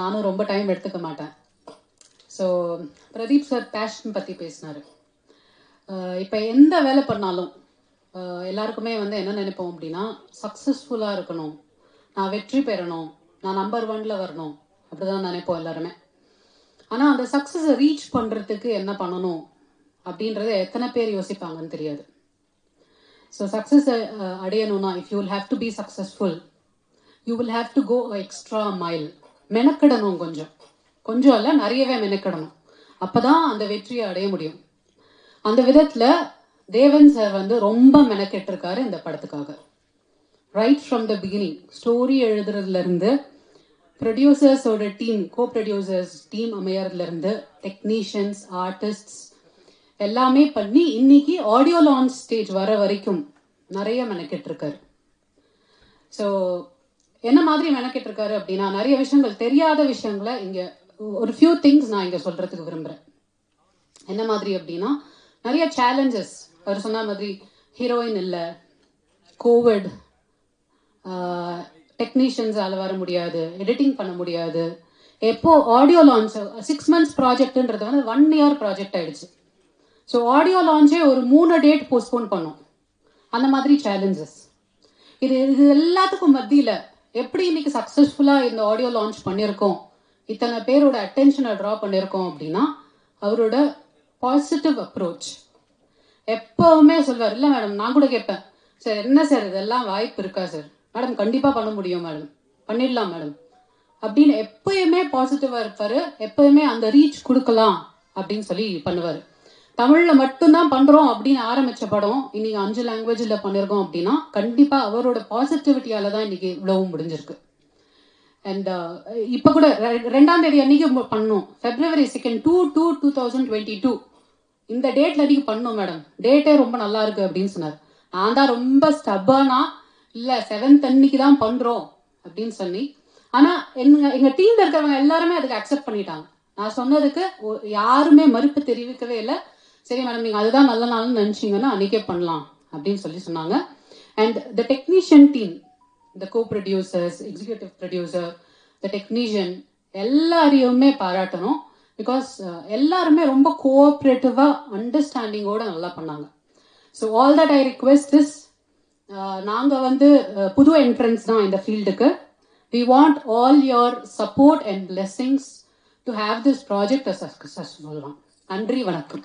நானும் ரொம்ப டைம் எடுத்துக்க மாட்டேன். ஸோ பிரதீப் சார் பேஷன் பற்றி பேசினார். இப்போ எந்த வேலை பண்ணாலும் எல்லாருக்குமே வந்து என்ன நினைப்போம் அப்படின்னா சக்ஸஸ்ஃபுல்லாக இருக்கணும். நான் வெற்றி பெறணும். நான் நம்பர் ஒன்ல வரணும். அப்படிதான் நினைப்போம் எல்லாருமே. ஆனால் அந்த சக்ஸஸை ரீச் பண்ணுறதுக்கு என்ன பண்ணணும்? அப்படின்றத எத்தனை பேர் யோசிப்பாங்கன்னு தெரியாது. ஸோ சக்ஸஸ் அடையணும்னா if you will have to be successful you will have to go extra mile மெனக்கிடணும் கொஞ்சம். கொஞ்சம் இல்ல நிறையவே மெனக்கிடணும். அப்பதான் அந்த வெற்றியை அடைய முடியும். அந்த விதத்துல தேவன் சார் வந்து ரொம்ப மெனக்கெட்டு இருக்காரு இந்த படத்துக்காக. Right from the beginning story எழுதுறதுல இருந்து ப்ரொடியூசர்ஸோட டீம் கோ ப்ரொடியூசர்ஸ் டீம் அமையறதுல இருந்து டெக்னீஷியன்ஸ் ஆர்டிஸ்ட்ஸ் எல்லாமே பண்ணி இன்னைக்கு ஆடியோ லான்ச் ஸ்டேஜ் வர வரைக்கும் நிறைய மெனக்கெட்டு இருக்காரு ஸோ என்ன மாதிரி மெனக்கெட்டு இருக்காரு அப்படின்னா நிறைய விஷயங்கள் தெரியாத விஷயங்களை இங்க ஒரு ஃபியூ திங்ஸ் நான் இங்க சொல்றதுக்கு விரும்புறேன். என்ன மாதிரி அப்படின்னா நிறைய சேலஞ்சஸ் அவர் சொன்ன மாதிரி ஹீரோயின் இல்லை கோவிட் டெக்னீஷியன்ஸால் வர முடியாது எடிட்டிங் பண்ண முடியாது. எப்போ ஆடியோ லான்ச் சிக்ஸ் மந்த்ஸ் ப்ராஜெக்ட்ன்றது வந்து ஒன் இயர் ப்ராஜெக்ட் ஆயிடுச்சு ஸோ ஆடியோ லான்ச்சே ஒரு மூணு டேட் போஸ்ட்போன் பண்ணோம். அந்த மாதிரி சேலஞ்சஸ் இது இது எல்லாத்துக்கும் மத்தியில் எப்படி இன்னைக்கு சக்சஸ்ஃபுல்லா இந்த ஆடியோ லான்ச் பண்ணியிருக்கோம்? இத்தனை பேரோட அட்டென்ஷனை ட்ரா பண்ணியிருக்கோம் அப்படின்னா அவரோட பாசிட்டிவ் அப்ரோச் எப்பவுமே சொல்வார் இல்லை மேடம் நான் கூட கேட்பேன். சார் என்ன சார் இதெல்லாம் வாய்ப்பு இருக்கா சார் மேடம் கண்டிப்பாக பண்ண முடியும் மேடம் பண்ணிடலாம் மேடம் அப்படின்னு எப்பயுமே பாசிட்டிவாக இருப்பார் எப்பயுமே அந்த ரீச் கொடுக்கலாம் அப்படின்னு சொல்லி பண்ணுவார். தமிழ்ல மட்டும்தான் பண்றோம் அப்படின்னு ஆரம்பிச்ச படம் இன்னைக்கு அஞ்சு லாங்குவேஜ்ல பண்ணிருக்கோம் அப்படின்னா கண்டிப்பா அவரோட பாசிட்டிவிட்டியால தான் இன்னைக்கு இவ்வளவும் முடிஞ்சிருக்கு. அண்ட் இப்ப கூட ரெ- ரெண்டாம் தேதி அன்னைக்கு பண்ணோம். February second two two two thousand twenty two இந்த டேட்ல அன்னைக்கு பண்ணோம் மேடம். டேட்டே ரொம்ப நல்லா இருக்கு அப்படின்னு சொன்னார். நான் தான் ரொம்ப ஸ்டப்பானா இல்ல செவன்த் அன்னைக்கு தான் பண்றோம் அப்படின்னு சொல்லி ஆனா எங்க எங்க டீம்ல இருக்கிறவங்க எல்லாருமே அதுக்கு அக்செப்ட் பண்ணிட்டாங்க. நான் சொன்னதுக்கு யாருமே மறுப்பு தெரிவிக்கவே இல்லை. சரி மேடம் நீங்க அதுதான் நல்ல நாள்னு நினைச்சீங்கன்னா அன்றைக்கே பண்ணலாம் அப்படின்னு சொல்லி சொன்னாங்க. And the technician team the co producers executive producer the technician எல்லாரையுமே பாராட்டணும். பிகாஸ் uh, எல்லாருமே ரொம்ப கோஆப்ரேட்டிவாக அண்டர்ஸ்டாண்டிங்கோட நல்லா பண்ணாங்க. So all that I request is நாங்கள் வந்து uh, புது என்ட்ரன்ஸ் தான் இந்த ஃபீல்டுக்கு we want all your support and blessings to have this project successful நன்றி வணக்கம்.